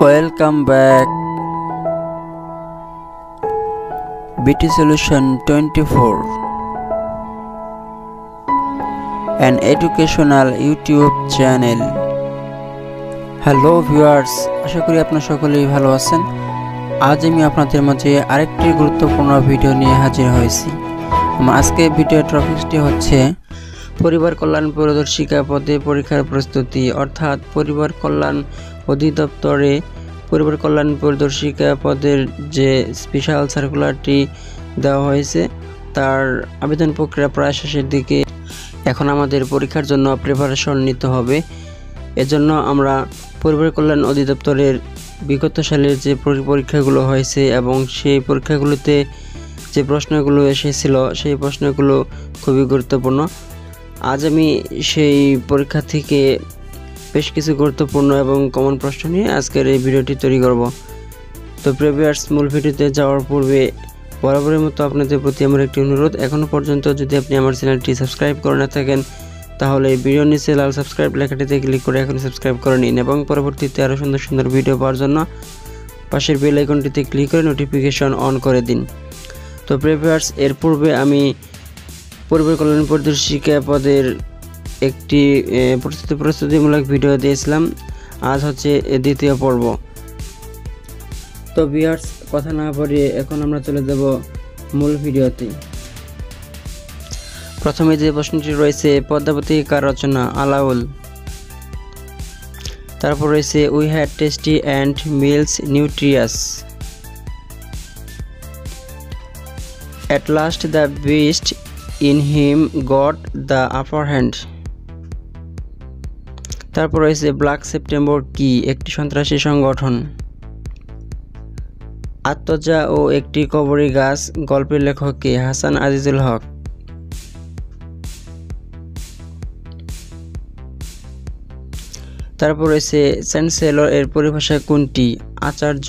Welcome back. BT Solution 24 an educational YouTube channel hello viewers আশা করি আপনার সকলেই ভালো আছেন। আজ আমি আপনাদের মাঝে আরেকটি গুরুত্বপূর্ণ ভিডিও নিয়ে হাজির হয়েছি। আমার আজকে ভিডিও টপিকসটি হচ্ছে পরিবার কল্যাণ পরিদর্শিকা পদে পরীক্ষার প্রস্তুতি, অর্থাৎ পরিবার কল্যাণ অধিদপ্তরে পরিবার কল্যাণ পরিদর্শিকা পদের যে স্পেশাল সার্কুলারটি দেওয়া হয়েছে, তার আবেদন প্রক্রিয়া প্রায় শেষের দিকে। এখন আমাদের পরীক্ষার জন্য প্রিপারেশন নিতে হবে। এজন্য আমরা পরিবার কল্যাণ অধিদপ্তরের বিগত সালের যে পরীক্ষাগুলো হয়েছে এবং সেই পরীক্ষাগুলোতে যে প্রশ্নগুলো এসেছিল, সেই প্রশ্নগুলো খুবই গুরুত্বপূর্ণ। আজ আমি সেই পরীক্ষা থেকে বেশ কিছু গুরুত্বপূর্ণ এবং কমন প্রশ্ন নিয়ে আজকের এই ভিডিওটি তৈরি করব। তো প্রিভিয়ার্স মূল ভিডিওতে যাওয়ার পূর্বে বরাবরের মতো আপনাদের প্রতি আমার একটি অনুরোধ। এখনও পর্যন্ত যদি আপনি আমার চ্যানেলটি সাবস্ক্রাইব করে না থাকেন, তাহলে ভিডিও নিচে লাল সাবস্ক্রাইব লেখাটিতে ক্লিক করে এখন সাবস্ক্রাইব করে নিন এবং পরবর্তীতে আরও সুন্দর সুন্দর ভিডিও পাওয়ার জন্য পাশের বেল আইকনটিতে ক্লিক করে নোটিফিকেশন অন করে দিন। তো প্রিভিয়ার্স এর পূর্বে আমি পরিবার কল্যাণ পরিদর্শিকা পদের একটি প্রস্তুতি প্রস্তুতিমূলক ভিডিও দিয়েছিলাম। আজ হচ্ছে দ্বিতীয় পর্ব। তো বিয়ার্স কথা না বলিয়ে এখন আমরা চলে যাব মূল ভিডিওতে। প্রথমে যে প্রশ্নটি রয়েছে পদ্মাবতী কার রচনা আলাউল। তারপর রয়েছে we had tasty and meals nutritious at last the beast in him got the upper hand তারপর রয়েছে ব্ল্যাক সেপ্টেম্বর কি, একটি সন্ত্রাসী সংগঠন। আত্মজা ও একটি কবরী গাছ, গল্পের লেখক কে, হাসান আজিজুল হক। তারপর রয়েছে চ্যান্সেলর এর পরিভাষা কোনটি, আচার্য।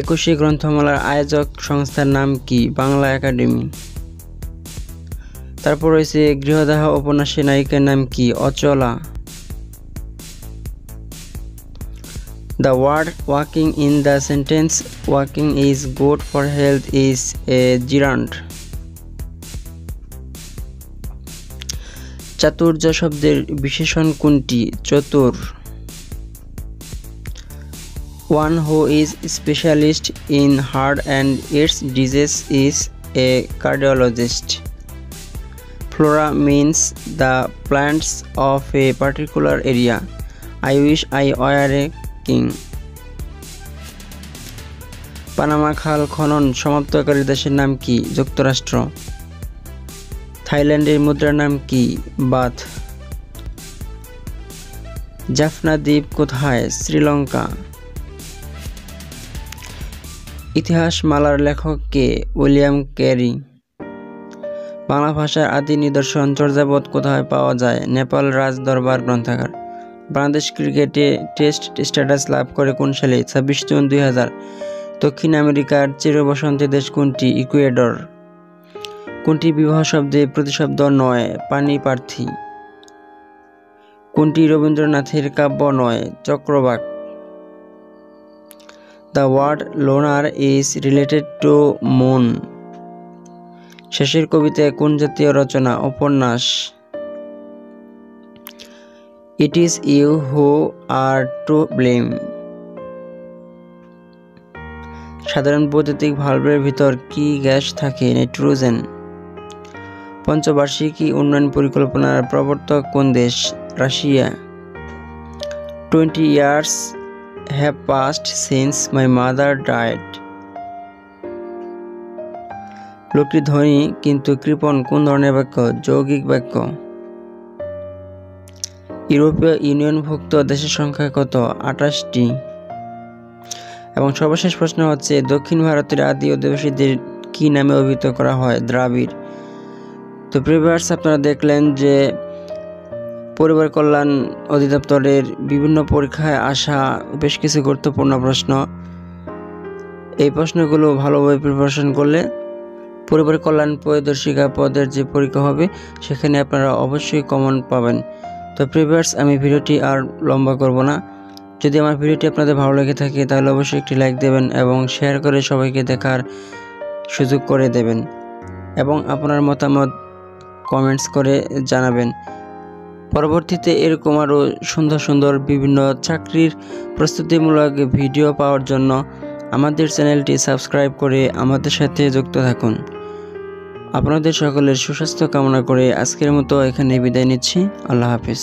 একুশে গ্রন্থমালার আয়োজক সংস্থার নাম কি, বাংলা একাডেমি। তারপর রয়েছে গৃহদাহ উপন্যাসের নায়িকার নাম কি? Achala. The word walking in the sentence walking is good for health is a gerund চাতুর্য শব্দের বিশেষণ কোনটি? চতুর। One who is specialist in heart and its disease is a cardiologist. Flora means the plants of a particular area. I wish I were a king. Panama খাল খনন সমাপ্তকারী দেশের নাম কি যুক্তরাষ্ট্র থাইল্যান্ডের মুদ্রার নাম কি বাথ জাফনা দ্বীপ কোথায় শ্রীলঙ্কা ইতিহাস মালার লেখক কে উইলিয়াম ক্যারি বাংলা ভাষার আদি নিদর্শন চর্যাবধ কোথায় পাওয়া যায়? নেপাল রাজ দরবার গ্রন্থাগার। বাংলাদেশ ক্রিকেটে টেস্ট স্ট্যাটাস লাভ করে কোন সালে? ছাব্বিশ জুন দুই হাজার। দক্ষিণ আমেরিকার চিরবসন্তের দেশ কোনটি? ইকুয়েডর। কোনটি বিবাহ শব্দে প্রতিশব্দ নয়, পানি প্রার্থী। কোনটি রবীন্দ্রনাথের কাব্য নয়, Chakrabak. The word lunar is related to moon. শেষের কবিতায় কোন জাতীয় রচনা? উপন্যাস। It is you who are to blame সাধারণ বৈদ্যুতিক ভালভের ভিতর কি গ্যাস থাকে? নাইট্রোজেন। পঞ্চবার্ষিকী উন্নয়ন পরিকল্পনার প্রবর্তক কোন দেশ? Russia. Twenty years have passed since my mother died. লোকটি ধনী, কিন্তু কৃপণ কোন ধরনের বাক্য? যৌগিক বাক্য। ইউরোপীয় ইউনিয়নভুক্ত দেশের সংখ্যা কত? আঠাশটি। এবং সর্বশেষ প্রশ্ন হচ্ছে, দক্ষিণ ভারতের আদি অধিবাসীদের কি নামে অভিহিত করা হয়? দ্রাবিড়। তো প্রিভিয়ার্স আপনারা দেখলেন যে, পরিবার কল্যাণ অধিদপ্তরের বিভিন্ন পরীক্ষায় আসা বেশ কিছু গুরুত্বপূর্ণ প্রশ্ন। এই প্রশ্নগুলো ভালোভাবে প্রিপারেশন করলে পরিবার কল্যাণ পরিদর্শিকা পদের যে পরীক্ষা হবে, সেখানে আপনারা অবশ্যই কমন পাবেন। তো প্রিভিয়ার্স আমি ভিডিওটি আর লম্বা করব না। যদি আমার ভিডিওটি আপনাদের ভালো লেগে থাকে, তাহলে অবশ্যই একটি লাইক দেবেন এবং শেয়ার করে সবাইকে দেখার সুযোগ করে দেবেন। এবং আপনার মতামত কমেন্টস করে জানাবেন। পরবর্তীতে এরকম আরও সুন্দর সুন্দর বিভিন্ন চাকরির প্রস্তুতিমূলক ভিডিও পাওয়ার জন্য আমাদের চ্যানেলটি সাবস্ক্রাইব করে আমাদের সাথে যুক্ত থাকুন। আপনাদের সকলের সুস্বাস্থ্য কামনা করে আজকের মতো এখানে বিদায় নিচ্ছি। আল্লাহ হাফিজ।